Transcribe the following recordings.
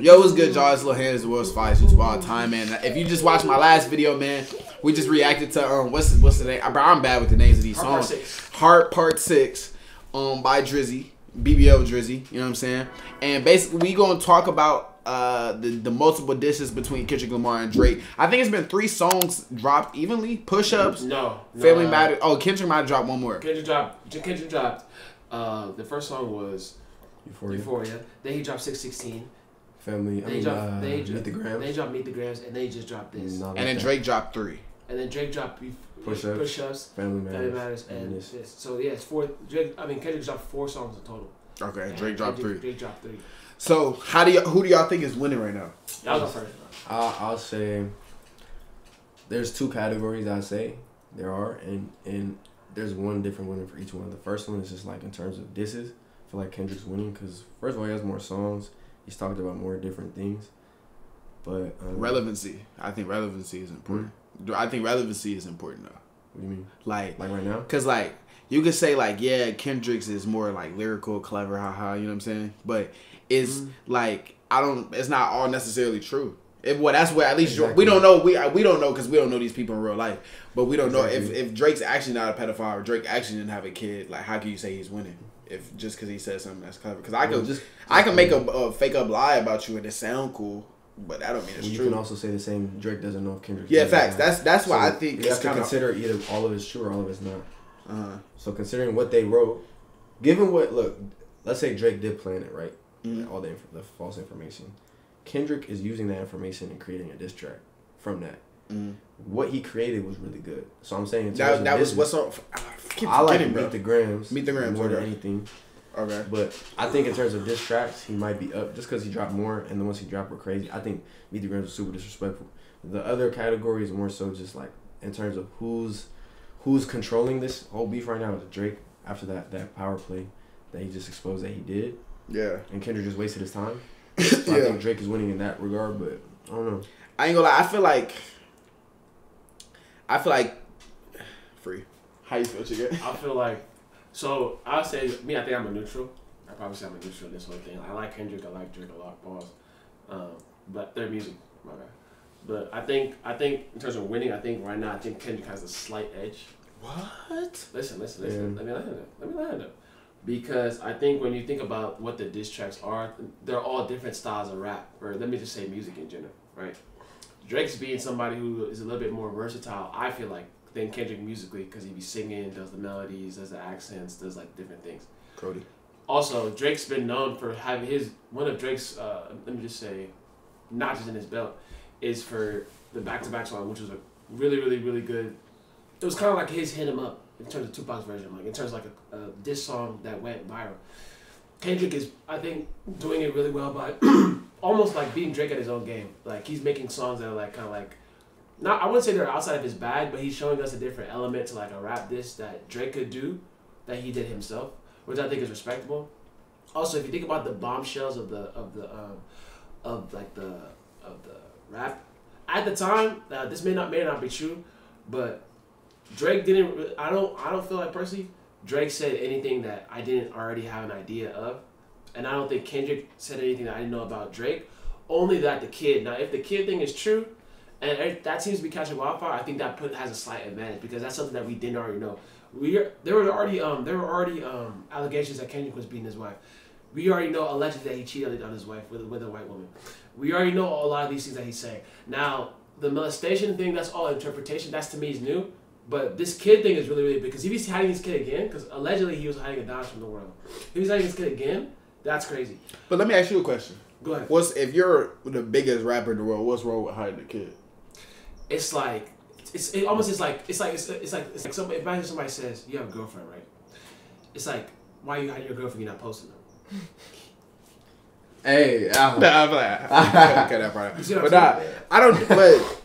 Yo, what's good, y'all? It's Lil Hands, the world's finest YouTuber of all time, man. If you just watched my last video, man, we just reacted to um, what's what's the name? I- I'm bad with the names of these Heart Part songs. Six. Heart Part Six, um, by Drizzy, BBL Drizzy. You know what I'm saying? And basically, we gonna talk about uh the the multiple dishes between Kendrick Lamar and Drake. I think it's been three songs dropped evenly. Push ups, No. no, Family uh, Matter. Oh, Kendrick might have dropped one more. Kendrick dropped. Kendrick dropped. Uh, the first song was Euphoria. Euphoria. Then he dropped Six Sixteen. Family. I mean, dropped. uh, then he Meet dropped, the Grams. They dropped Meet the Grams, and they just dropped this. Not like And then that. Drake dropped three. And then Drake dropped Push-Ups. Push ups. Family Matters. Family Matters, and this. this. So yeah, it's four. Drake. I mean, Kendrick dropped four songs in total. Okay, And Drake dropped Kendrick- three. Drake dropped three. So how do you who do y'all think is winning right now? That was the first. I'll, I'll say there's two categories I say there are, and and there's one different winner for each one. The first one is just like in terms of disses. I feel like Kendrick's winning because first of all he has more songs. He's talked about more different things, but um, Relevancy. I think relevancy is important. I think relevancy is important though. What do you mean? Like, Like right now? cause like you could say like yeah, Kendrick's is more like lyrical, clever, haha. You know what I'm saying? But it's Mhm. like I don't. It's not all necessarily true. If, well, that's where at least we don't know. We we don't know because we don't know these people in real life. But we don't know if if Drake's actually not a pedophile or Drake actually didn't have a kid. Like, how can you say he's winning? If just because he said something that's clever, because I Well, could just- I can make a, a fake up lie about you and it sound cool, but that don't mean it's you true. can also say the same. Drake doesn't know if Kendrick. Yeah, facts. That's that's why I think you have to kind of. consider either all of it's true or all of it's not. Uh-huh. So considering what they wrote, given what look, let's say Drake did plan it right, Mhm. all the, inf- the false information. Kendrick is using that information and creating a diss track from that. Mm. What he created was really good. So I'm saying in terms That that was what's on. I keep I like forgetting, Meet the Grams. Meet the Grams, more than anything. Okay. But I think in terms of diss tracks, he might be up just because he dropped more, and the ones he dropped were crazy. I think Meet the Grams was super disrespectful. The other category is more so just like in terms of who's who's controlling this whole beef right now is Drake after that that power play that he just exposed that he did, Yeah. and Kendrick just wasted his time. So I yeah. think Drake is winning in that regard, but I don't know. I ain't gonna lie. I feel like. I feel like. Free. How you feel, Chica? I feel like, so I'll say me. I think I'm a neutral. I probably say I'm a neutral in this whole thing. I like Kendrick. I like Drake a lot. Pause. Um, but their music, my bad. But I think I think in terms of winning, I think right now I think Kendrick has a slight edge. What? Listen, listen, listen. Yeah. Let me land it. Let me land it. Because I think when you think about what the diss tracks are, they're all different styles of rap, or let me just say music in general, right? Drake's being somebody who is a little bit more versatile, I feel like, than Kendrick musically, because he be singing, does the melodies, does the accents, does like different things. Cody. Also, Drake's been known for having his one of Drake's, uh, let me just say, notches in his belt, is for the back-to-back song, which was a really, really, really good. It was kind of like his Hit 'Em Up" in terms of Tupac's version, like in terms of like a, a diss song that went viral. Kendrick is, I think, doing it really well by almost like beating Drake at his own game. Like he's making songs that are like kind of like, not I wouldn't say they're outside of his bag, but he's showing us a different element to like a rap diss that Drake could do, that he did himself, which I think is respectable. Also, if you think about the bombshells of the of the um, of like the of the rap at the time, uh, this may not may not be true, but Drake didn't. I don't. I don't feel like personally Drake said anything that I didn't already have an idea of, and I don't think Kendrick said anything that I didn't know about Drake. Only that the kid. Now, if the kid thing is true, and that seems to be catching wildfire, I think that put has a slight advantage because that's something that we didn't already know. We there were already um there were already um allegations that Kendrick was beating his wife. We already know allegedly that he cheated on his wife with with a white woman. We already know a lot of these things that he's saying. Now the molestation thing, that's all interpretation. That's to me is new. But this kid thing is really, really big because if he's hiding his kid again, because allegedly he was hiding Adonis from the world. If he's hiding his kid again, that's crazy. But let me ask you a question. Go ahead. What's if you're the biggest rapper in the world? What's wrong with hiding a kid? It's like it's it almost is like it's like it's, it's like it's like somebody imagine somebody says you have a girlfriend, right? It's like why are you hiding your girlfriend? You're not posting them. Hey, I, nah, ah, I'm like, I cut that part You see out. what But I'm nah. I don't. But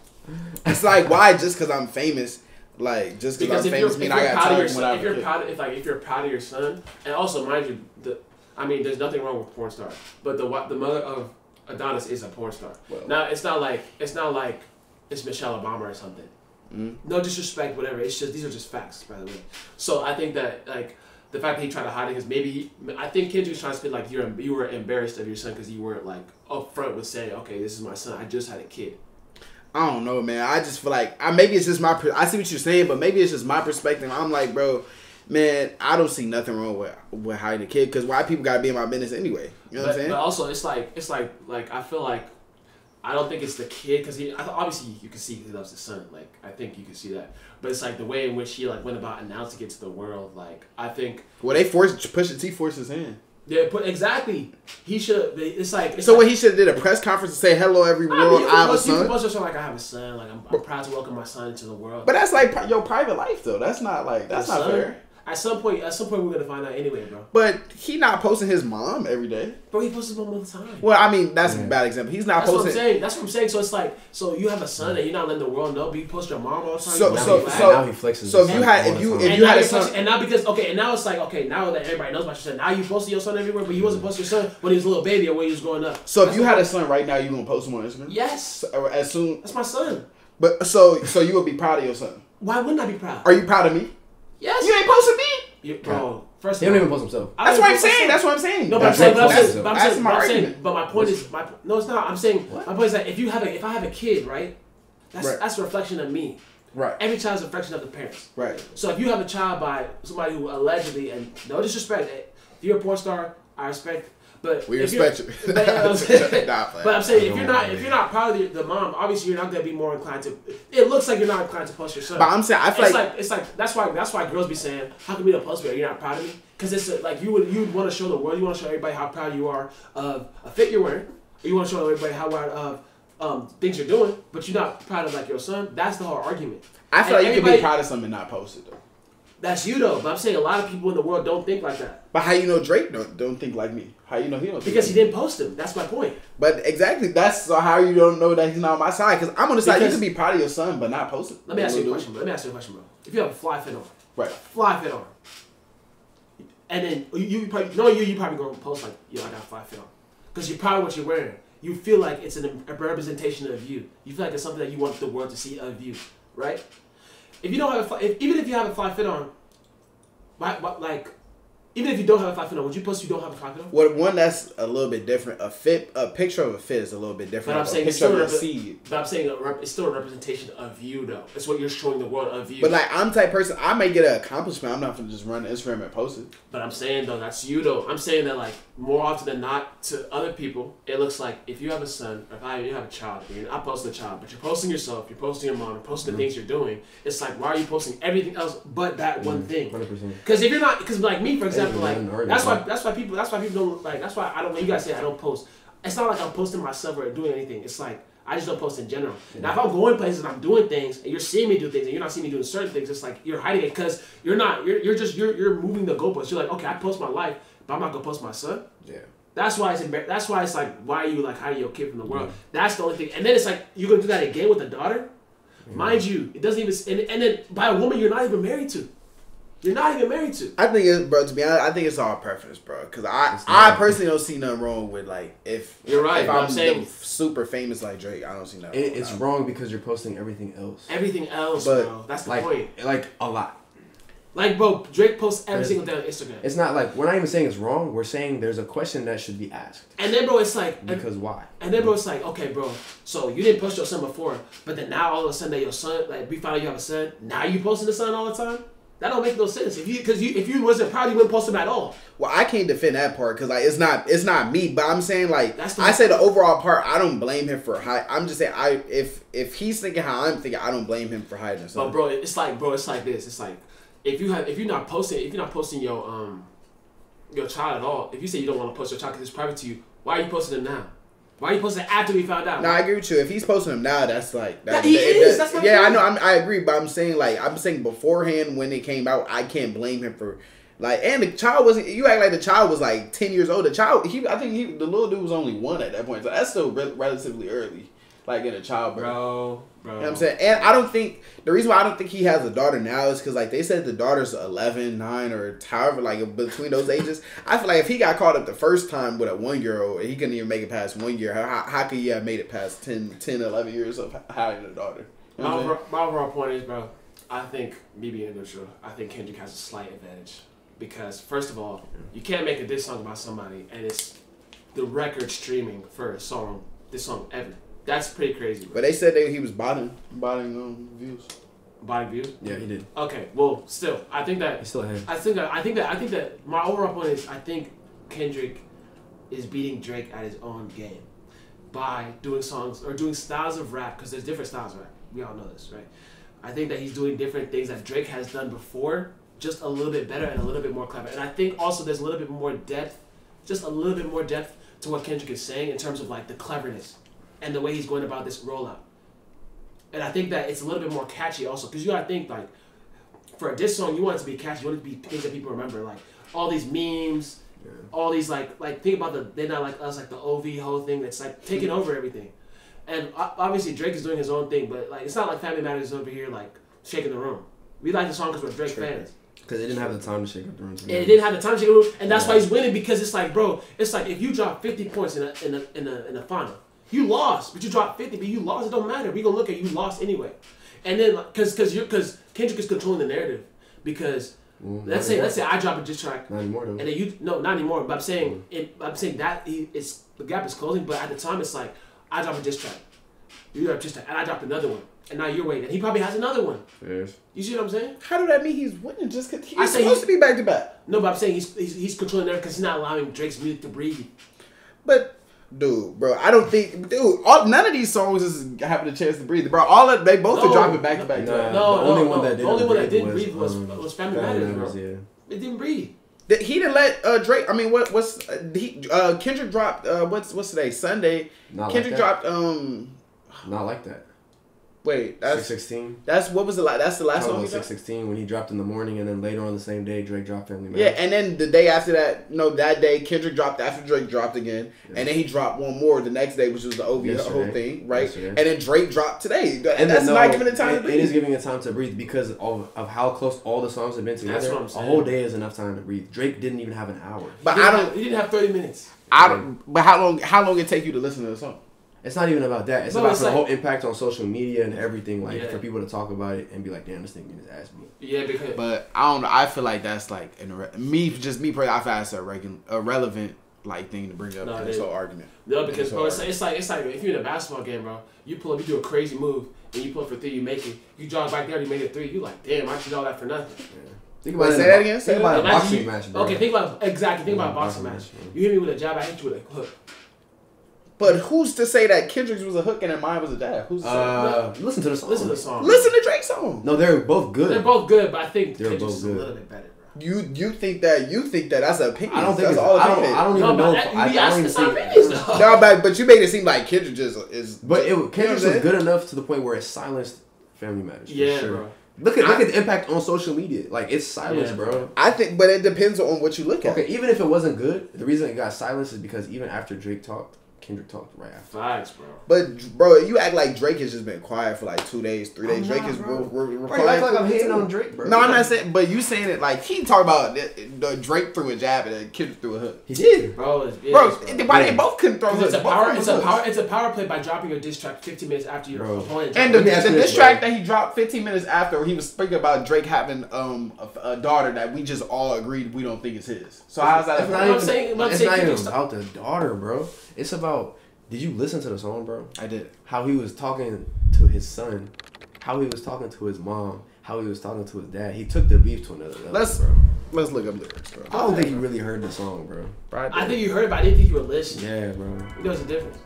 it's like why just because I'm famous, like just because I'm if you're, famous, if mean you're I got proud of your time when I son, if you're proud, of, if like if you're proud of your son, and also mind you, the I mean, there's nothing wrong with porn star, but the the mother of Adonis is a porn star. Well. Now it's not like it's not like it's Michelle Obama or something. Mhm. No disrespect, whatever. It's just these are just facts, by the way. So I think that like the fact that he tried to hide it is maybe he, I think Kendrick's trying to spit like you're you were embarrassed of your son because you weren't like upfront with saying, okay, this is my son. I just had a kid. I don't know, man. I just feel like I maybe it's just my. I see what you're saying, but maybe it's just my perspective. I'm like, bro, man, I don't see nothing wrong with with hiding a kid because why people gotta be in my business anyway? You know what I'm saying? but also, it's like it's like like I feel like I don't think it's the kid because he obviously you can see he loves his son. Like I think you can see that, but it's like the way in which he like went about announcing it to the world. Like I think well, they forced Pusha T forces hand. Yeah, but exactly he should. It's like it's So like, what he should have did a press conference to say hello every I mean, I, have a post- you can son. yourself like I have a son. Like I'm, I'm proud to welcome my son into the world. But that's like your private life though. That's not like that's Your not son? fair. At some point, at some point, we're gonna find out anyway, bro. But he not posting his mom every day. Bro, he posts his mom all the time. Well, I mean that's a bad example. He's not That's what I'm posting. saying. That's what I'm saying. So it's like, so you have a son and you're not letting the world know, but you post your mom all the time. So- you now, so- he, post so- now he flexes. so if you son had- all if you- if and you now had a son- and now because okay, and now it's like okay, now that everybody knows about your son, now you posting your son everywhere, but you wasn't posting your son when he was a little baby or when he was growing up. So if you had a son right now, you gonna post him on Instagram? yes, So, as soon, that's my son. but so so you would be proud of your son. Why wouldn't I be proud? Are you proud of me? Yes, You ain't posting me. You- bro. First, he of don't even post himself. That's what I'm even saying. That's what I'm saying. No, but I'm saying, but I'm saying, but I'm saying, my but I'm saying, but my point is, my no, it's not. I'm saying, What? my point is that if you have a, if I have a kid, right, that's Right. that's a reflection of me. Right. Every child's a reflection of the parents. Right. So if you have a child by somebody who allegedly, and no disrespect, eh, if you're a porn star, I respect. But We respect you. But, I'm saying- Nah, but I'm saying if you're don't if you're not proud of the, the mom, obviously you're not gonna be more inclined to. It looks like you're not inclined to post your son. But I'm saying I feel it's like, like, it's like that's why that's why girls be saying, "How can you don't post me? Are not proud of me?" Because it's a, like you would you would want to show the world, you want to show everybody how proud you are of a fit you're wearing. You want to show everybody how proud of um, things you're doing, but you're not proud of like your son. That's the whole argument. I feel like you can be proud of something and not post it though. That's you though. But I'm saying a lot of people in the world don't think like that But how you know Drake don't don't think like me? How you know he don't? Because like he didn't post him. That's my point. But exactly, that's so how you don't know that he's not on my side. Because I'm on the side. You Because- can be proud of your son, but not post it. Let me ask you a question, bro. Let me ask you a question, bro. If you have a fly fit on, Right. fly fit on, and then you, you probably no you you probably gonna post like yo I got a fly fit on because you're proud of what you're wearing. You feel like it's an, a representation of you. You feel like it's something that you want the world to see of you, right? If you don't have a fly, if, even if you have a fly fit on, why, why, like even if you don't have a fly fit on, would you post you don't have a fit on? What one that's a little bit different. A fit, a picture of a fit is a little bit different. But I'm than saying a it's still a a- seed. But I'm saying a rep, it's still a representation of you though. It's what you're showing the world of you. But like I'm the type of person, I may get an accomplishment. I'm not gonna just run Instagram and post it. But I'm saying though, that's you though. I'm saying that like more often than not to other people, it looks like if you have a son, or if I you have a child, you're not posting a child, but you're posting yourself, you're posting your mom, you're posting the mm-hmm. things you're doing. It's like why are you posting everything else but that one mm-hmm. thing? Because if you're not, because like me for example, Yeah, like that's why that's why people that's why people don't like that's why I don't. When you guys say I don't post, it's not like I'm posting myself or doing anything. It's like I just don't post in general. Now if I'm going places and I'm doing things and you're seeing me do things and you're not seeing me doing certain things, it's like you're hiding it because you're not. You're, you're just you're you're moving the goalposts. You're like okay, I post my life, but I'm not gonna post my son. Yeah. That's why it's embar- that's why it's like why are you like hiding your kid from the world? That's the only thing. And then it's like you're gonna do that again with a daughter, mind you. It doesn't even and, and then by a woman you're not even married to. You're not even married to. I think it's, bro. To be honest, I think it's all preference, bro. Because I, I personally don't see nothing wrong with like if You're right, If I'm, I'm saying- super famous like Drake, I don't see nothing. It, wrong it's wrong because you're posting everything else. Everything else, But, bro. That's the Like, point. like a lot. Like, bro, Drake posts every There's- single day on Instagram. It's not like we're not even saying it's wrong. We're saying there's a question that should be asked. And then, bro, it's like, and, Because why? and then, bro, it's like, okay, bro, so you didn't post your son before, but then now all of a sudden that your son, like, we found out you have a son, now you posting the son all the time? That don't make no sense. If you, because you, if you wasn't proud, you wouldn't post him at all. Well, I can't defend that part because like it's not it's not me, but I'm saying like That's I say the overall part. I don't blame him for hide. I'm just saying I if if he's thinking how I'm thinking, I don't blame him for hiding But bro, it's like, bro, it's like this. It's like, if you have, if you're not posting, if you're not posting your, um, your child at all, if you say you don't want to post your child because it's private to you, why are you posting them now? Why are you posting after we found out? No, I agree with you. If he's posting them now, that's like that, Yeah, he that- is. that- That's yeah, I know. I'm, I agree, but I'm saying like I'm saying beforehand when it came out, I can't blame him for like. And the child wasn't. You act like the child was like ten years old. The child, he, I think he, the little dude was only one at that point. So that's still re- relatively early, like in a childbirth. bro, bro. You know what I'm saying? And I don't think the reason why I don't think he has a daughter now is because like they said the daughter's 11, 9, or however like between those ages. I feel like if he got caught up the first time with a one year old, he couldn't even make it past one year. How, how could he have made it past 10, 10 11 years of having a daughter? You know My, overall, my overall point is, bro, I think me being neutral, I think Kendrick has a slight advantage. because first of all, you can't make a diss song about somebody and it's the record streaming for a song, this song ever. That's pretty crazy. Bro. But they said that he was botting, botting um, views. Body views. Yeah, he did. Okay, well, still, I think that He still had. I think that I think that I think that my overall point is I think Kendrick is beating Drake at his own game by doing songs or doing styles of rap because there's different styles of rap. We all know this, right? I think that he's doing different things that Drake has done before, just a little bit better and a little bit more clever. And I think also there's a little bit more depth, just a little bit more depth to what Kendrick is saying in terms of like the cleverness and the way he's going about this rollout. And I think that it's a little bit more catchy also because you gotta think like for a diss song, you want it to be catchy. You want it to be things that people remember, like all these memes, Yeah. all these like like think about the they're not like us, like the OV whole thing that's like taking over everything. And obviously Drake is doing his own thing, but like it's not like Family Matters over here like shaking the room. We like the song because we're Drake fans. Because they didn't have the time to shake up the room. And it didn't have the time to shake the room, and that's why he's winning because it's like, bro, it's like if you drop fifty points in a in a in a, in a final, you lost, but you dropped fifty, but you lost. It don't matter. We gonna look at you lost anyway. And then because because you're because Kendrick is controlling the narrative because mm, Well, not let's say anymore. let's say I drop a diss track Not anymore though. and then you no not anymore. But I'm saying mm. it, I'm saying that he, it's the gap is closing. But at the time, it's like I drop a diss track, you drop a diss track, and I dropped another one, and now you're waiting. And he probably has another one. Yes. You see what I'm saying? How do that mean he's winning just because he's I say supposed he- to be back to back? No, but I'm saying he's he's, he's controlling there because he's not allowing Drake's music to breathe. But dude, bro, I don't think, dude, all, none of these songs is having a chance to breathe, bro. All of, they both No, are dropping back to back. Nah, to No, the no, only no. one that The didn't only one that didn't breathe was- um, was Family Matters, bro. Yeah. It didn't breathe. back. He didn't let uh, Drake. I mean, what what's uh, he? Uh, Kendrick dropped. Uh, what's what's today? Sunday. Not Kendrick like that. dropped. Um, Not like that. Wait, that's sixteen. that's what was the last? that's the last Talking song. He about dropped? six sixteen when he dropped in the morning and then later on the same day Drake dropped Family Yeah, and then the day after that, no, that day Kendrick dropped after Drake dropped again, and then he dropped one more the next day, which was the OV whole thing, right? Yesterday. And then Drake dropped today. And And then, that's not no, giving it time it- to It is giving it time to breathe because of, of how close all the songs have been together. That's what I'm A whole day is enough time to breathe. Drake didn't even have an hour. But I don't. Have, he didn't have 30 minutes. I don't. But how long? How long it take you to listen to the song? It's not even about that. It's No, about it's the like- whole impact on social media and everything. Like Yeah. for people to talk about it and be like, "Damn, this thing getting his ass beat." Yeah, because But I don't know. I feel like that's like an irre- me, just me. Personally, I feel that's a regular, irrelevant like thing to bring up No, in this whole argument. no, because It's bro, hard. it's like, it's like it's like if you're in a basketball game, bro, you pull up, you do a crazy move, and you pull up for three, you make it. You jog back there, you make it three. You like, damn, I did all that for nothing. Think about it say that again? Say Think that about a boxing you- match, bro. Okay, think about exactly. Think about a boxing boxing match. match. You hit me with a jab, I hit you with a hook. But who's to say that Kendrick's was a hook and that mine was a jab? Who's to say? Uh, listen to the song. Listen to the song. Listen to Drake's song. No, they're both good. They're both good, but I think They're Kendrick's both is a little bit better, bro. You you think that you think that that's an opinion? I don't think that's it's, all I don't. opinion. I don't even but know. that- If, I, we I don't even same think. opinions. No, but but you made it seem like Kendrick just is. But it, You know Kendrick was saying? good enough to the point where it silenced Family Matters. for Yeah, sure. bro. Look at look at the impact on social media. Like it's silenced, Yeah, bro. I think, but it depends on what you look at. Okay, even if it wasn't good, the reason it got silenced is because even after Drake talked, Kendrick talked right after. Facts, bro. But bro, you act like Drake has just been quiet for like two days, three days. I'm Drake not, is bro. re- re- Bro, you quiet act like I'm hitting on Drake, bro. No, I'm not saying, but you saying it like he talked about the, the Drake threw a jab and then Kendrick threw a hook. He did. Bro, it's, it Bro, is, why Yeah. they both couldn't throw Because hooks? it's a power. It's a power. It's a power play by dropping your diss track 15 minutes after your Bro. opponent. And the, Let me ask the diss track bro. that he dropped 15 minutes after, he was speaking about Drake having um a, a daughter that we just all agreed we don't think is his. So how's that? It's a- not I'm saying- I'm it's saying not even about the daughter, bro. It's about. Did you listen to the song, bro? I did. How he was talking to his son, how he was talking to his mom, how he was talking to his dad. He took the beef to another level, Let's- bro. Let's look up lyrics, bro. I don't think he really heard the song, bro. Bro, I think you heard it, but I didn't think you were listening. Yeah, bro. There's a difference.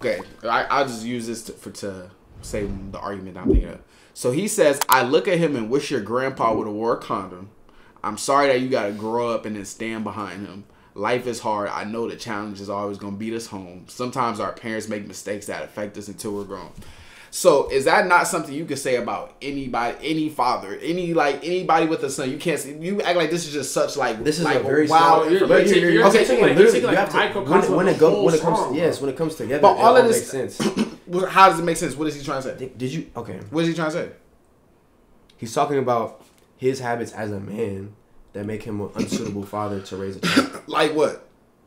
Okay, I, I'll just use this to, for to say the argument I'm thinking of. So he says, "I look at him and wish your grandpa would have wore a condom. I'm sorry that you got to grow up and then stand behind him. Life is hard. I know the challenge is always gonna beat us home. Sometimes our parents make mistakes that affect us until we're grown." So is that not something you could say about anybody, any father, any like anybody with a son? You can't. say- You act like this is just such like This is like a very wow. small. you're- but you're taking- you're okay, taking, taking like- you're literally, taking, you like, have to- microcosm when, when it go when it comes song, yes when it comes together. But it all of this- makes sense. How does it make sense? What is he trying to say? Did did you okay? What is he trying to say? He's talking about his habits as a man that make him an unsuitable father to raise a child. Like what?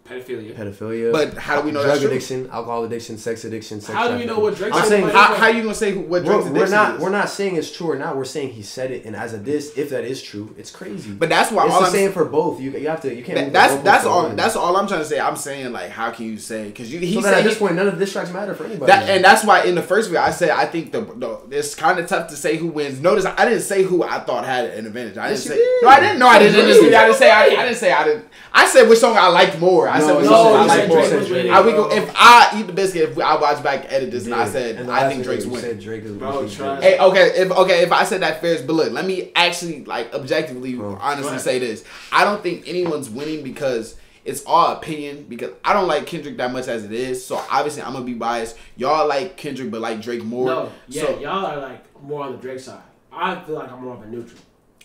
Pedophilia. pedophilia. But how do we know drug that's true? addiction, alcohol addiction, sex addiction, sex How do you trafficking. know what Drake's I'm saying saying about How, how you gonna say who- what we're, Drake's we're not is? we're not saying it's true or not. We're saying he said it, and as a diss, if that is true, it's crazy. But that's why it's all the I'm same for both. You you have to you can't. That- that's that's all. one. That's all I'm trying to say. I'm saying like, how can you say? Because you he so said then at he- this point, none of the diss tracks matter for anybody. that, and that's why in the first video I said I think the, the it's kind of tough to say who wins. Notice I didn't say who I thought had an advantage. I didn't Yes, say did. no. I didn't. No, I didn't. In this video, I didn't say. I, I didn't say. I didn't. I said which song I liked more. I said No, which you said- I you said. Drake I we go if I eat the biscuit. If I watch back edit this, and I said And I think Drake's you winning. said Drake is Bro, winning. trust. Hey, okay, if okay, if I said that fair, but look, let me actually like objectively, honestly say this. I don't think anyone's winning because it's all opinion. Because I don't like Kendrick that much as it is, so obviously I'm gonna be biased. Y'all like Kendrick, but like Drake more. No, yeah, so, y'all are like more on the Drake side. I feel like I'm more of a neutral.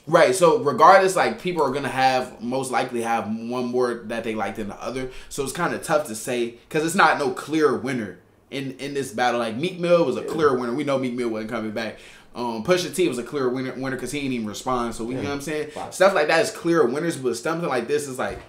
Right. So regardless, like people are gonna have most likely have one more that they like than the other. So it's kind of tough to say because it's not no clear winner in in this battle. Like Meek Mill was a clear winner. We know Meek Mill wasn't coming back. Um, Pusha T was a clear winner winner because he didn't even respond. So we, you know what I'm saying. Wow. Stuff like that is clear winners, but something like this is like.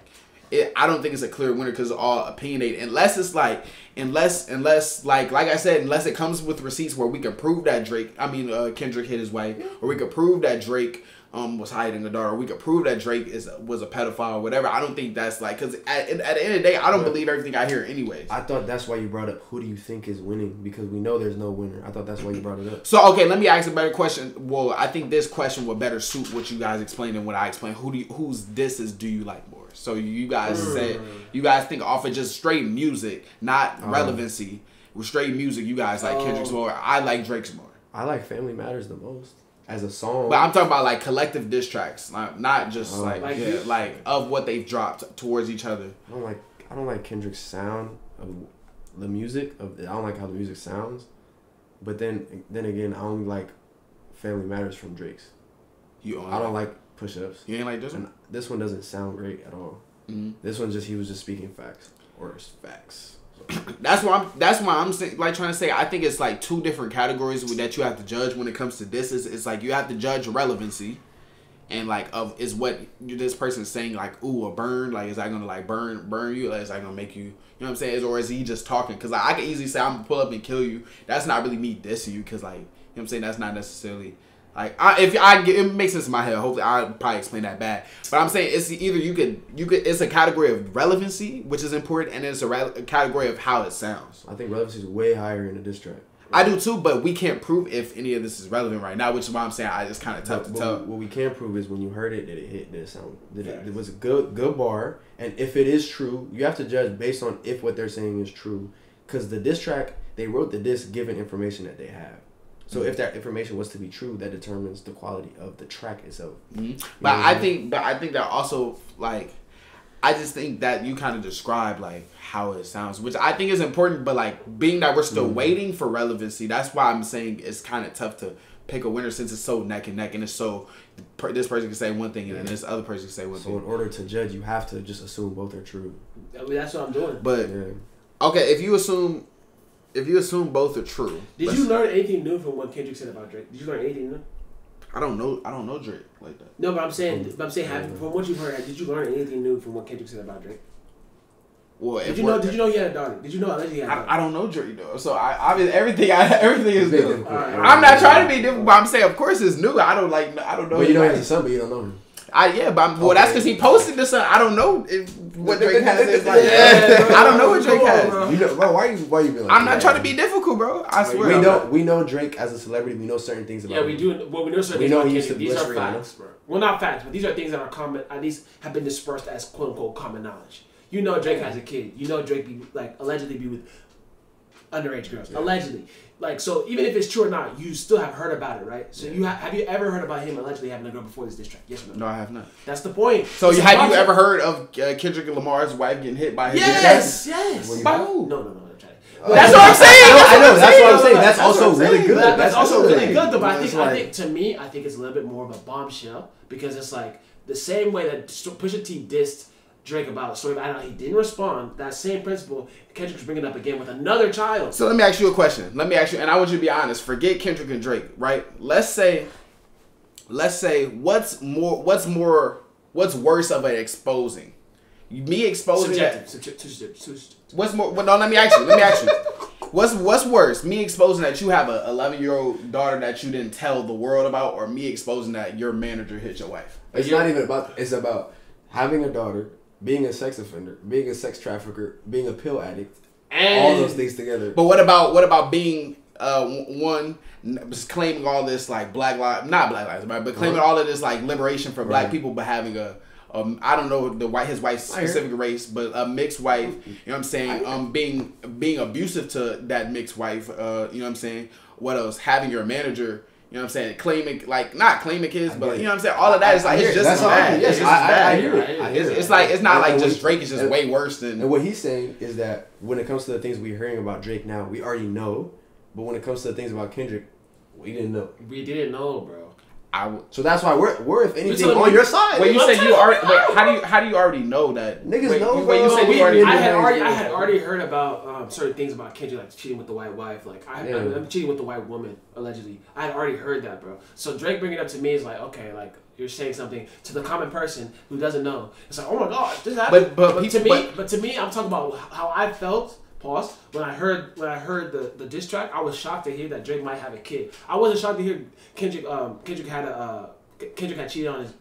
It, I don't think it's a clear winner because it's all opinionated. Unless it's like, unless, unless like, like I said, unless it comes with receipts where we can prove that Drake, I mean, uh, Kendrick hit his wife, or we could prove that Drake um was hiding a daughter. We could prove that Drake is was a pedophile or whatever. I don't think that's like because at, at the end of the day, I don't believe everything I hear anyways. I thought that's why you brought up who do you think is winning because we know there's no winner. I thought that's why you brought it up. So okay, let me ask a better question. Well, I think this question would better suit what you guys explained than what I explained. Who do you, whose disses do you like more? So you guys said you guys think off of just straight music, not Um, relevancy. With straight music, you guys like Kendrick's Oh. more. I like Drake's more. I like Family Matters the most as a song. But I'm talking about like collective diss tracks, like, not just Oh. like, Like yeah, like of what they've dropped towards each other. I don't like I don't like Kendrick's sound of the music of I don't like how the music sounds. But then then again, I don't like Family Matters from Drake's. You I don't like push ups. You ain't like this And one. this one doesn't sound great at all. Mhm. This one just he was just speaking facts or s- facts. That's why I'm. That's why I'm like trying to say. I think it's like two different categories that you have to judge when it comes to this. Is it's like you have to judge relevancy, and like of is what this person is saying like ooh a burn like is that gonna like burn burn you like is that gonna make you you know what I'm saying or is he just talking because like, I can easily say I'm gonna pull up and kill you. That's not really me dissing you because like you know what I'm saying that's not necessarily. Like I, if I get it makes sense in my head. Hopefully, I probably explain that bad. But I'm saying it's either you could you could it's a category of relevancy, which is important, and it's a, re- a category of how it sounds. I think relevancy is way higher in a diss track. I do too, but we can't prove if any of this is relevant right now, which is why I'm saying I just kind of tough But- to but tell. What we can prove is when you heard it, did it hit? Did it sound? Did it, it was a good good bar? And if it is true, you have to judge based on if what they're saying is true. Because the diss track, they wrote the diss given information that they have. So Mm-hmm. if that information was to be true, that determines the quality of the track itself. Mhm. But know what I think, but I think that also like, I just think that you kind of describe like how it sounds, which I think is important. But like being that we're still Mm-hmm. waiting for relevancy, that's why I'm saying it's kind of tough to pick a winner since it's so neck and neck, and it's so per, this person can say one thing and then this other person can say one So thing. in order to judge, you have to just assume both are true. I mean, that's what I'm doing. But Yeah. okay, if you assume, if you assume both are true, Did you learn anything new from what Kendrick said about Drake? Did you learn anything new? I don't know. I don't know Drake like that. No, but I'm saying, but I'm saying, have, from what you've heard, did you learn anything new from what Kendrick said about Drake? Well, Did you know? we're- Did you know he had a daughter? Did you know allegedly he had a daughter? I, I don't know Drake though, so I, I mean, everything I everything is new. difficult. Alright. I'm not trying to be different, but I'm saying, of course, it's new. I don't like. I don't know. But you know he anybody. has a son, but you don't know him. I yeah, but I'm, well, that's because he posted this. uh, I don't know if, what Drake has. Is like, Yeah. I don't know what Drake has. bro. You know, bro, why you why you being like I'm not trying to be difficult, bro. I swear. We I'm know not. we know Drake as a celebrity. We know certain things about Yeah, we him. do. Well, we know certain We things know about he used to These are blister, you know? facts, bro. Well, not facts, but these are things that are common. At least have been dispersed as quote unquote common knowledge. You know, Drake has a kid. You know, Drake be like allegedly be with underage girls. Allegedly, like so. Even if it's true or not, you still have heard about it, right? So you ha- have you ever heard about him allegedly having a girl before this diss track? Yes or no? No, I have not. That's the point. So It's have you ever heard of uh, Kendrick Lamar's wife getting hit by his? Yes, yes. Well, By who? No, no, no. I'm. That's what I'm saying. I know. That's That's what I'm saying. saying. That's That's also I'm really good. That- that's, also really good though. But I think I think to me, I think it's a little bit more of a bombshell because it's like the same way that Pusha T dissed Drake about a story about how he didn't respond. That same principle Kendrick's bringing up again with another child. So let me ask you a question. Let me ask you, and I want you to be honest. Forget Kendrick and Drake, right? Let's say, let's say, what's more, what's more, what's worse of an exposing? Me exposing that. Subjective. Subjective. subjective. What's more? Well, no, let me ask you. Let me ask you. What's what's worse? Me exposing that you have a 11 year old daughter that you didn't tell the world about, or me exposing that your manager hit your wife? It's not even about. It's about having a daughter, being a sex offender, being a sex trafficker, being a pill addict. And all those things together. But what about what about being uh one n- just claiming all this like black lives, not black lives, right? But claiming Right. all of this like liberation for black Right. people, but having a um, I don't know the white his wife's specific race, but a mixed wife. You know what I'm saying? Um, being being abusive to that mixed wife. Uh, you know what I'm saying? What else? Having your manager. You know what I'm saying? Claiming like not claiming kids, but get you know what I'm saying. All of that is like it's just as bad. It's just I- bad. hear it. I hear It's, it. it's like it's not And- like and just Drake is just and- way worse than. And what he's saying is that when it comes to the things we're hearing about Drake now, we already know. But when it comes to the things about Kendrick, we didn't know. we didn't know, bro. I. So that's why we're we're if anything on me- your side. Wait, you said you telling already. Wait, how do you how do you already know that? Niggas wait, know, you- Wait, you said We- you already. I had already, I had already heard about um, certain things about Kendrick, like cheating with the white wife. Like I, Yeah. I, I'm cheating with the white woman allegedly. I had already heard that, bro. So Drake bringing it up to me is like, okay, like you're saying something to the common person who doesn't know. It's like, oh my god, this happened. But- but to people- me, but, to me, I'm talking about how I felt. Pause. When I heard when I heard the, the diss track, I was shocked to hear that Drake might have a kid. I wasn't shocked to hear Kendrick um, Kendrick had a uh, Kendrick had cheated on his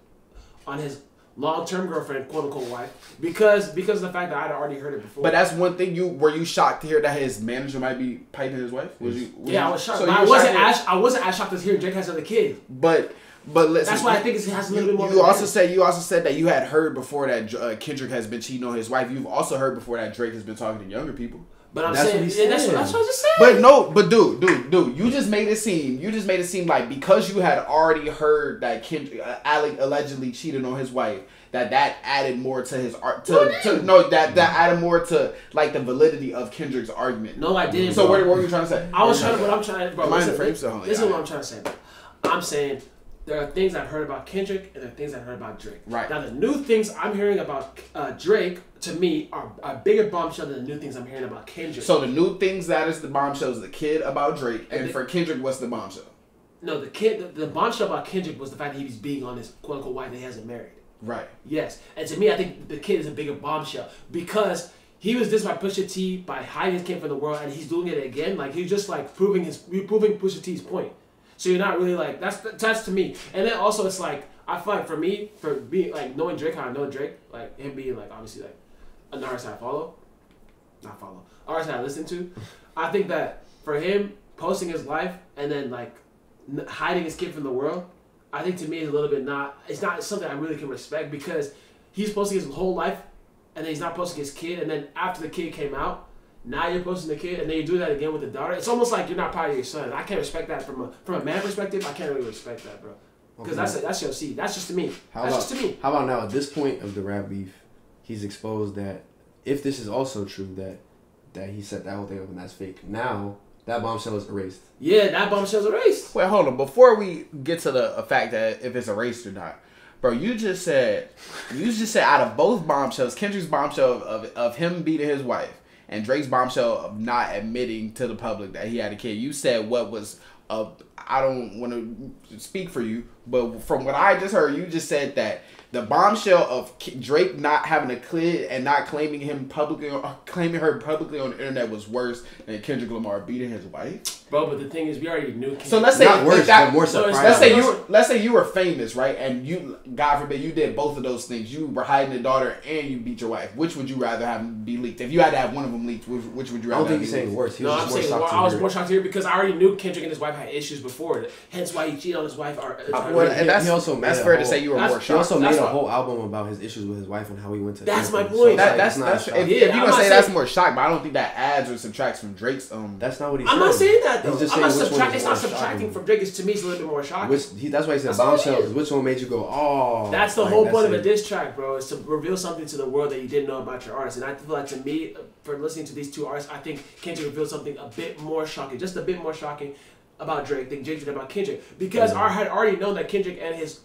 on his long term girlfriend, quote unquote wife, because because of the fact that I'd already heard it before. But that's one thing. You were you shocked to hear that his manager might be piping his wife? Was you? was yeah, you- I was shocked. so I wasn't shocked as I wasn't as shocked as hearing Drake has another kid. But but listen. That's why I think it has a little you, bit more. You also said you also said that you had heard before that uh, Kendrick has been cheating on his wife. You've also heard before that Drake has been talking to younger people. But I'm That's saying what he yeah, that's, said. that's what I just said. But no, but dude, dude, dude, you just made it seem, you just made it seem like because you had already heard that Kendrick uh, Alec allegedly cheated on his wife, that that added more to his art. To, to no, that that added more to like the validity of Kendrick's argument. no, I didn't. So what, what were you trying to say? I was trying to. What I'm trying to. Bro, Am I in the frame still? This is what I'm trying to say. Bro. I'm saying there are things I've heard about Kendrick and there are things I've heard about Drake. Right. Now the new things I'm hearing about uh, Drake to me are a bigger bombshell than the new things I'm hearing about Kendrick. So the new things that is the bombshell is the kid about Drake, and And for Kendrick, what's the bombshell? no, the kid, the, the bombshell about Kendrick was the fact that he was being on his quote unquote wife that he hasn't married. Right. Yes, and to me, I think the kid is a bigger bombshell because he was this by Pusha T by hiding his kid from the world, and he's doing it again. Like he's just like proving his, proving Pusha T's point. So you're not really like that's that's to me. And then also it's like I feel like for me for being like knowing Drake, how I know Drake, like him being like obviously like an artist I follow, not follow, artist I listen to. I think that for him posting his life and then like hiding his kid from the world, I think to me is a little bit not. It's not something I really can respect because he's posting his whole life, and then he's not posting his kid, and then after the kid came out, now you're posting the kid, and then you do that again with the daughter. It's almost like you're not proud of your son. I can't respect that from a from a man perspective. I can't really respect that, bro. Because that's that's your seed. That's just to me. How that's about, just to me. how about now at this point of the rap beef, he's exposed that if this is also true that that he set that whole thing up and that's fake. Now that bombshell is erased. Yeah, that bombshell is erased. Wait, hold on. Before we get to the fact that if it's erased or not, bro, you just said you just said out of both bombshells, Kendrick's bombshell of, of, of him beating his wife and Drake's bombshell of not admitting to the public that he had a kid. You said what was uh, I don't want to speak for you, but from what I just heard, you just said that the bombshell of Drake not having a kid and not claiming him publicly, or claiming her publicly on the internet was worse than Kendrick Lamar beating his wife. Bro, but the thing is, we already knew. So let's say Not worse, that- but more so. Let's say you were, let's say you were famous, right? And you, God forbid, you did both of those things. You were hiding a daughter and you beat your wife. Which would you rather have be leaked? If you had to have one of them leaked, which, which would you I rather? don't think have he's be saying worse. He No, was I'm just more saying well, I was more shocked here because I already knew Kendrick and his wife had issues before. Hence why he cheated on his wife. Or, Uh, or- well, he- and that's he also made that's a fair to whole- say you were that's- more He shocked. also That's made a whole album about his issues with his wife and how he went to. That's my therapy. point. it's That, like, that's not that's a if, shock. if Yeah, you're I'm gonna not say that's more shock, but I don't think that adds or subtracts from Drake's um. That's not what he's I'm saying. not saying that though. He's just I'm not saying which one subtracting. It's not subtracting shocking. from Drake. It's to me, it's a little bit more shocking. Which he, that's why he said That's all it bombshells. Which one made you go, oh? That's the like, whole that's point of a it. diss track, bro. Is to reveal something to the world that you didn't know about your artist. And I feel like to me, for listening to these two artists, I think Kendrick revealed something a bit more shocking, just a bit more shocking about Drake than Drake did about Kendrick, because Mhm. I had already known that Kendrick and his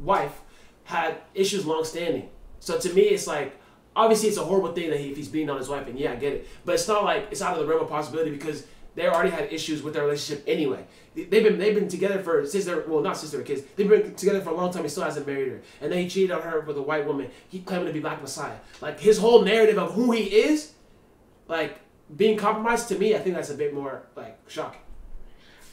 wife had issues long standing. So to me, it's like obviously it's a horrible thing that he, if he's beating on his wife, and yeah, I get it. But it's not like it's out of the realm of possibility because they already had issues with their relationship anyway. They- They've been they've been together for since they're well not since they were kids. They've been together for a long time. He still hasn't married her, and then he cheated on her with a white woman. He claiming to be Black Messiah. Like his whole narrative of who he is, like being compromised to me, I think that's a bit more like shocking.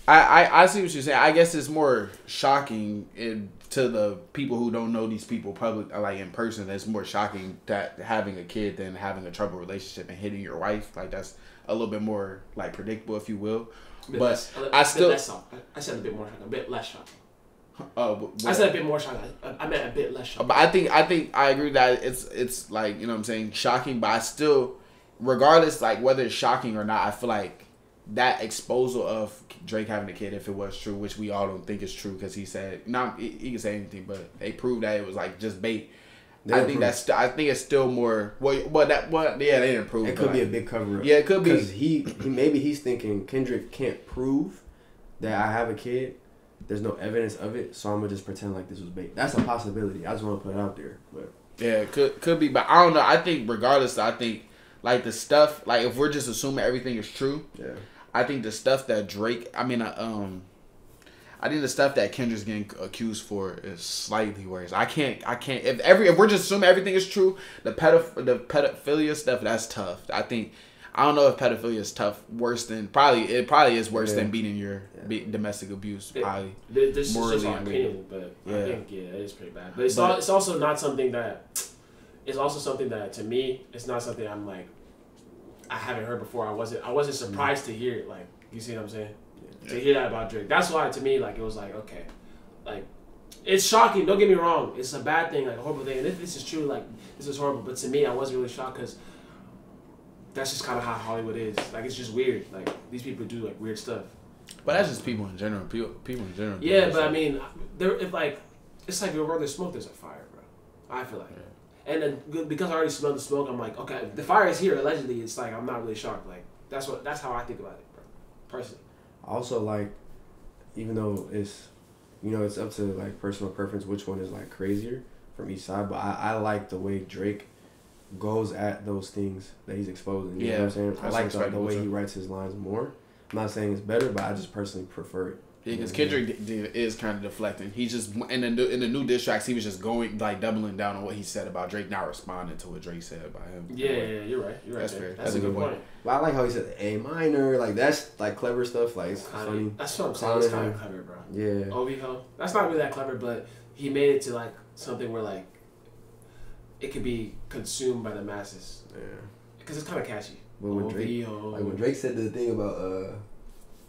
I, I, I see what you're saying. I guess it's more shocking in, to the people who don't know these people public like in person. It's more shocking that having a kid than having a troubled relationship and hitting your wife. Like that's a little bit more like predictable, if you will. But less- I still- less I said a bit more shocking, a bit less shocking. Uh, but- I said a bit more shocking. I, I meant a bit less shocking. But I think I think I agree that it's it's like you know what I'm saying shocking, but I still, regardless like whether it's shocking or not, I feel like that exposal of Drake having a kid, if it was true, which we all don't think is true, because he said not he, he can say anything, but they proved that it was like just bait. They I think prove that's I think it's still more well, well that well yeah they didn't prove It but, could be a big cover up. Yeah, it could be. Because he, he maybe he's thinking Kendrick can't prove that I have a kid. There's no evidence of it, so I'm gonna just pretend like this was bait. That's a possibility. I just want to put it out there. But Yeah, it could could be, but I don't know. I think regardless, I think like the stuff like if we're just assuming everything is true, yeah, I think the stuff that Drake, I mean, uh, um, I think the stuff that Kendrick's getting accused for is slightly worse. I can't, I can't. If every, if we're just assuming everything is true, the pedoph- the pedophilia stuff, that's tough. I think, I don't know if pedophilia is tough, worse than probably it probably is worse Yeah. than beating your Yeah. be, domestic abuse. Yeah. Probably. Th- This is Morally just our and opinion, but I Yeah. think yeah, it is pretty bad. But it's But- al- it's also not something that it's also something that to me it's not something I'm like I haven't heard before. I wasn't I wasn't mm. surprised to hear it. Like you see what I'm saying? To hear that about Drake. That's why to me like it was like okay, like it's shocking. Don't get me wrong. It's a bad thing, like a horrible thing. And if this is true, like this is horrible. But to me, I wasn't really shocked because that's just kind of how Hollywood is. Like it's just weird. Like these people do like weird stuff. But that's just people in general. People, people in general. Yeah, but I mean, there if like it's like where there's smoke, there's a fire, bro. I feel like, and then because I already smelled the smoke, I'm like, okay, the fire is here. Allegedly, it's like I'm not really shocked. Like that's what that's how I think about it, bro. Personally, also like, even though it's, you know, it's up to like personal preference which one is like crazier from each side. But I, I like the way Drake goes at those things that he's exposing. You know what I'm Yeah, saying? I that's like the, the way he writes his lines more. I'm not saying it's better, but I just personally prefer it. Yeah, because Yeah. Kendrick d- d- is kind of deflecting. He just in the new, in the new diss tracks, he was just going like doubling down on what he said about Drake, not responding to what Drake said about him. yeah, yeah, yeah, you're right. You're right. That's man. fair. That's, That's a a good good point. But I like how he said A minor. Like that's like clever stuff. Like it's Kinda- That's what I'm saying. It's kind of clever, bro. Yeah. Ovi Ho. That's not really that clever, but he made it to like something where like it could be consumed by the masses Yeah. because it's kind of catchy. But when Drake, like when Drake said the thing about uh,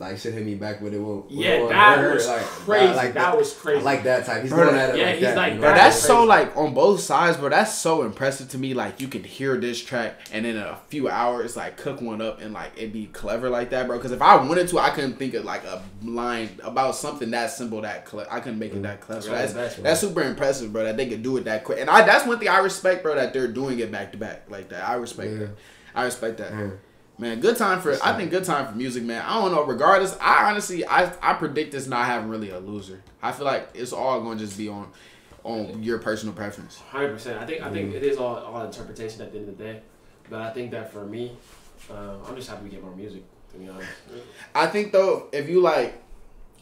like shit hit me back, with it won't. but Yeah, won't that hurt, was like, crazy. I like that was crazy. I like that type. He's Bro, going at it yeah, like he's that. like you know? Bro, That that's is so like on both sides, bro. That's so impressive to me. Like you could hear this track and in a few hours, like cook one up and like it'd be clever like that, bro. Because if I wanted to, I couldn't think of like a line about something that simple that cle- I couldn't make it that clever. Yeah, That's that's that's super impressive, bro. That they could do it that quick. And I that's one thing I respect, bro. That they're doing it back to back like that. I respect Yeah. that. I respect that. Yeah. Man, good time for I think good time for music, man. I don't know. Regardless, I honestly I I predict this not having really a loser. I feel like it's all going to just be on on your personal preference. Hundred percent. I think I think it is all all interpretation at the end of the day, but I think that for me, uh, I'm just happy we get more music. To be honest, I think though, if you like,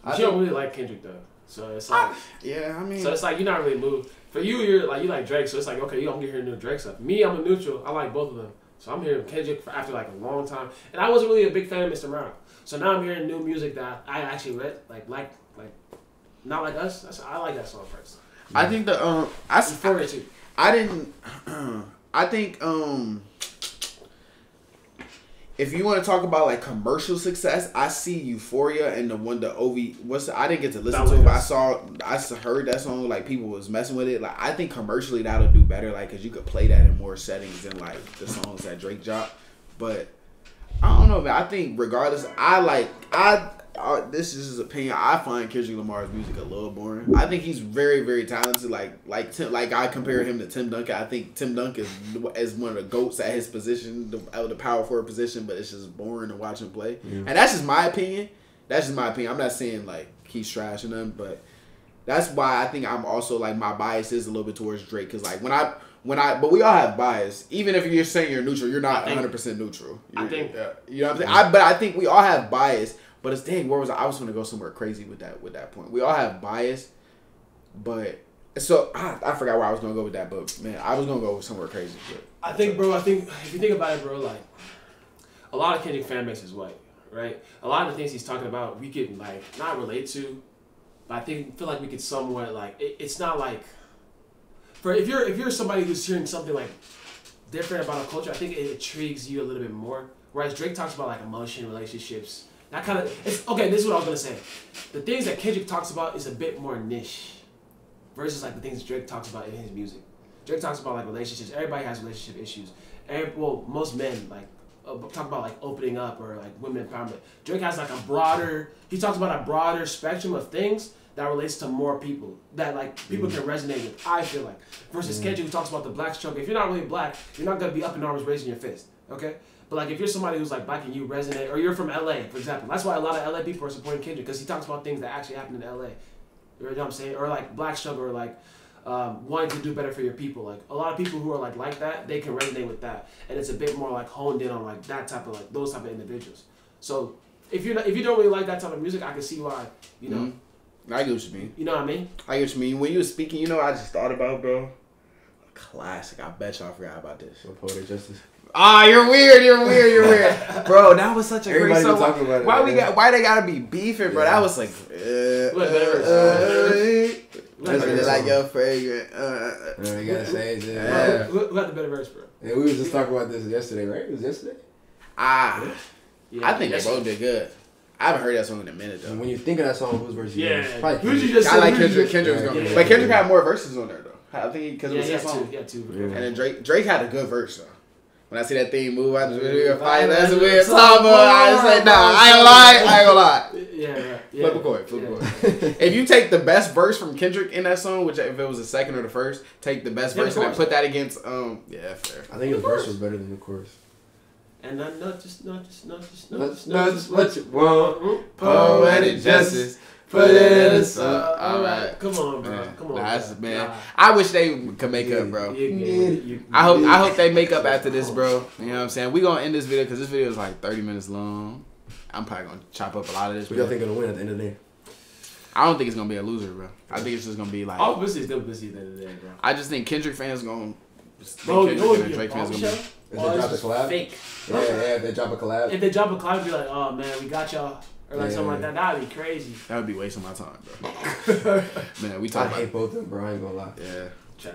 I but you don't really like Kendrick though, so it's like yeah, I mean, so it's like you're not really moved. For you, you're like you like Drake, so it's like okay, you don't get hearing new Drake stuff. Me, I'm a neutral. I like both of them, so I'm hearing Kendrick for after like a long time, and I wasn't really a big fan of Mr. Morale. So now I'm hearing new music that I actually read, like like like not like us. That's, I like that song first. I think the um, I Euphoria too. I didn't. I think um, if you want to talk about like commercial success, I see Euphoria and the one the Ov. What's the, I didn't get to listen That to it, but I saw I heard that song. Like people was messing with it. Like I think commercially that'll do better. Like because you could play that in more settings than like the songs that Drake dropped. But I don't know, man. I think regardless, I like I. Uh, this is his opinion. I find Kendrick Lamar's music a little boring. I think he's very, very talented. Like, like, Tim, like I compare him to Tim Duncan. I think Tim Duncan is, is one of the goats at his position, the, the power forward position. But it's just boring to watch him play. And that's just my opinion. That's just my opinion. I'm not saying like he's trashing them, but that's why I think I'm also like my bias is a little bit towards Drake because like when I when I but we all have bias. Even if you're saying you're neutral, you're not 100 percent neutral. I You're- think- yeah, you know what I'm saying. I, but I think we all have bias. But it's dang, where was I? I was going to go somewhere crazy with that with that point. We all have bias, but so I, I forgot where I was going to go with that. But man, I was going to go somewhere crazy. But I think, bro. I think if you think about it, bro, like a lot of Kendrick fan base is white, right? A lot of the things he's talking about, we could like not relate to, but I think feel like we could somewhat like. It, it's not like for if you're if you're somebody who's hearing something like different about a culture, I think it intrigues you a little bit more. Whereas Drake talks about like emotion, relationships, that kind of. It's okay. This is what I was gonna say. The things that Kendrick talks about is a bit more niche, versus like the things Drake talks about in his music. Drake talks about like relationships. Everybody has relationship issues. Every, well, most men like uh, talk about like opening up or like women empowerment. Drake has like a broader. He talks about a broader spectrum of things that relates to more people that like people can resonate with. I feel like versus Kendrick who talks about the black struggle. If you're not really black, you're not gonna be up in arms raising your fist. Okay. But like if you're somebody who's like black and you resonate, or you're from LA, for example, that's why a lot of LA people are supporting Kendrick because he talks about things that actually happen in LA. You know what I'm saying? Or like black struggle, or like um, wanting to do better for your people. Like a lot of people who are like like that, they can resonate with that, and it's a bit more like honed in on like that type of like those type of individuals. So if you're not, if you don't really like that type of music, I can see why. You know, Mhm. I get what you mean. you know what I mean? I get what you mean. When you were speaking, you know, what I just thought about, bro. A classic. I bet y'all forgot about this. So poetic justice. Ah, you're weird. You're weird. You're weird, bro. That was such a Everybody great been song. talking about it, why we man. got? Why they gotta be beefing, bro? Yeah. That was like. Uh, What better uh, I really like your fragrance. Uh, Uh, you gotta say it. Yeah. Yeah. Who, who the better verse, bro? yeah, we was just talking about this yesterday, right? It was yesterday. ah, Yeah, I think they both did good. I haven't heard that song in a minute though. And when you think of that song, whose verse? you Yeah. think? Probably Who'd you just I like who'd Kendrick. just- Kendrick's Yeah, going, yeah, but. Kendrick had more verses on there though. I think because Yeah, it was yeah, his two, song. yeah, two. Yeah. And then Drake, Drake had a good verse though. When I see that thing move out the Yeah. video, fight, that's a weird song, but I just say, nah, I ain't gonna lie, I ain't gonna lie. Yeah, yeah, yeah. Flip a coin, flip yeah. a coin. if you take the best verse from Kendrick in that song, which if it was the second or the first, take the best Yeah, verse of and then put that against um yeah fair. I think his verse was better than the chorus. And not, not just, not just, not just, not Not just, not just what you want. want. Poetic justice, put it in a song. All right. Come on, bro. Man, Come on. nah, that's- bro. man. Nah. I wish they could make up, bro. You- you- you- I hope I hope they make up after this, bro. You know what I'm saying? We gonna end this video because this video is like 30 minutes long. I'm probably gonna chop up a lot of this. What y'all Bro. think gonna win at the end of the day? I don't think it's gonna be a loser, bro. I think it's just gonna be like. All pussy is still pussy at the end of the day, bro. I just think Kendrick fans gonna. Bro, think you know what and Drake fans gonna bombshell? be. If Oh, they drop a collab? Fake. Yeah, yeah. If they drop a collab. If they drop a collab, be like, oh man, we got y'all. Or like Yeah. something like that. That'd be crazy. That would be wasting my time, bro. Man, we talk. I talk hate about. both of them, bro. I ain't gonna lie. Yeah. Check.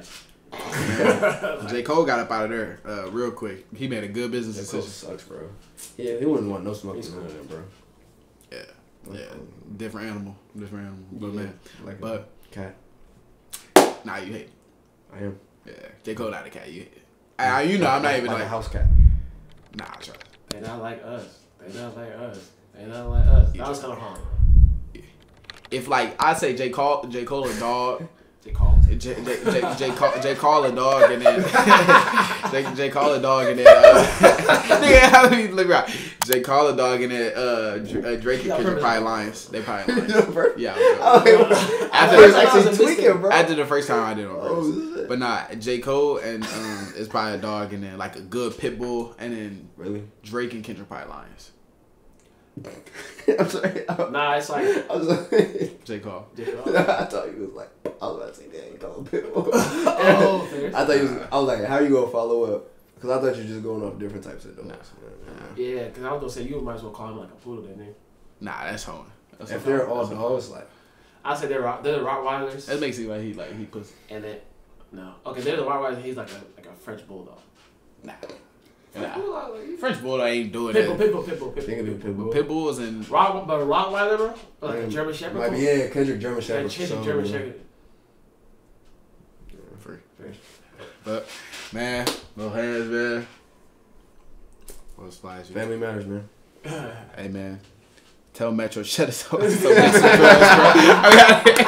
J Cole got up out of there uh, real quick. He made a good business That Cole decision. sucks, bro. Yeah, he wouldn't want no smoke He's with none bro. Yeah, yeah, different animal, different animal. But Yeah. man, Like but cat. nah, you hate. I am. Yeah, J Cole not a cat. You, hate. Ah, you know, I'm not even like, like. a house cat. Nah, I try. They not like us. They not like us. They not like us. That was kind of hard. If like I say J Cole, J Cole a dog. They called. J J J J Cole, J Cole a dog and then J J Cole a dog and then uh, nigga how do you look right? J Cole a dog and then uh, Dr- uh Drake and Kendrick probably lions. They probably lions. bro. Yeah. Oh, okay. wait, After I was this- actually tweaking, bro. After the first time I did it on purpose. Oh, shit. But nah, J Cole and um is probably a dog and then like a good pit bull and then Really? Drake and Kendrick probably lions. I'm sorry. I, Nah, it's like. I was like, J Cole. They called. I thought you was like, I was about to say, damn, you call him Pitbull. Oh, fair. I thought you was, I was like, how you gonna follow up? Because I thought you were just going off different types of dogs. Nah. Yeah, because I was gonna say you might as well call him like a poodle, didn't you? Eh? Nah, that's home. That's If they're all dogs, like, I said they're rock, they're the Rottweilers, That makes it like he like he puts and then no, okay, they're the Rottweilers. He's like a like a French bulldog. nah. Nah. French bulldog ain't doing Pitbull, that. pitbull, pitbull, think it'd pitbull. be Pitbull. Pit bulls and Rock, but a Rottweiler, bro, like a German Shepherd. Might be, yeah, Kendrick German Yeah, Shepherd. Kendrick so, German Shepherd. free. Fair. But man, no hands, man. What's flies you? Family matters, man. Hey man, tell Metro shut his hole.